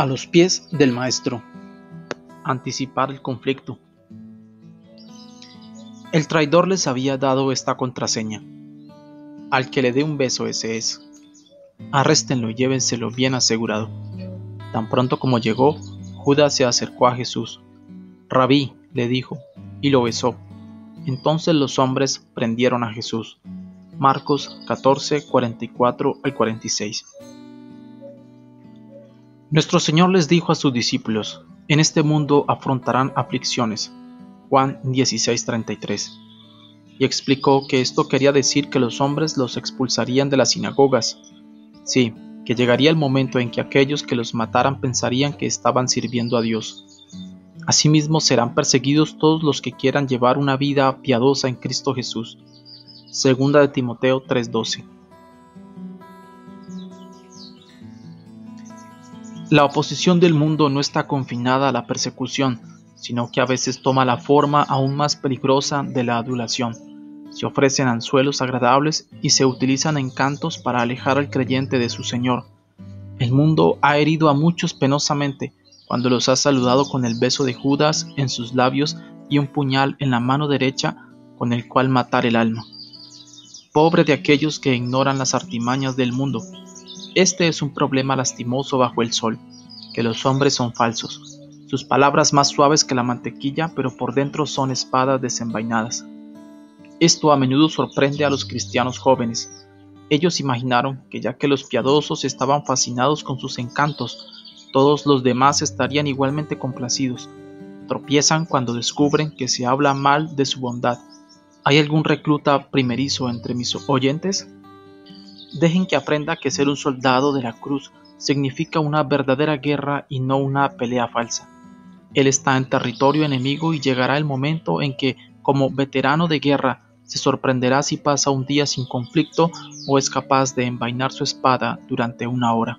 A los pies del maestro. Anticipar el conflicto. El traidor les había dado esta contraseña. Al que le dé un beso ese es. Arréstenlo y llévenselo bien asegurado. Tan pronto como llegó, Judas se acercó a Jesús. Rabí, le dijo, y lo besó. Entonces los hombres prendieron a Jesús. Marcos 14, 44 al 46. Nuestro Señor les dijo a sus discípulos, en este mundo afrontarán aflicciones. Juan 16:33. Y explicó que esto quería decir que los hombres los expulsarían de las sinagogas. Sí, que llegaría el momento en que aquellos que los mataran pensarían que estaban sirviendo a Dios. Asimismo serán perseguidos todos los que quieran llevar una vida piadosa en Cristo Jesús. Segunda de Timoteo 3:12. La oposición del mundo no está confinada a la persecución, sino que a veces toma la forma aún más peligrosa de la adulación. Se ofrecen anzuelos agradables y se utilizan encantos para alejar al creyente de su Señor. El mundo ha herido a muchos penosamente cuando los ha saludado con el beso de Judas en sus labios y un puñal en la mano derecha con el cual matar el alma. Pobre de aquellos que ignoran las artimañas del mundo, este es un problema lastimoso bajo el sol, que los hombres son falsos, sus palabras más suaves que la mantequilla, pero por dentro son espadas desenvainadas. Esto a menudo sorprende a los cristianos jóvenes. Ellos imaginaron que ya que los piadosos estaban fascinados con sus encantos, todos los demás estarían igualmente complacidos. Tropiezan cuando descubren que se habla mal de su bondad. ¿Hay algún recluta primerizo entre mis oyentes? Dejen que aprenda que ser un soldado de la cruz significa una verdadera guerra y no una pelea falsa. Él está en territorio enemigo y llegará el momento en que, como veterano de guerra, se sorprenderá si pasa un día sin conflicto o es capaz de envainar su espada durante una hora.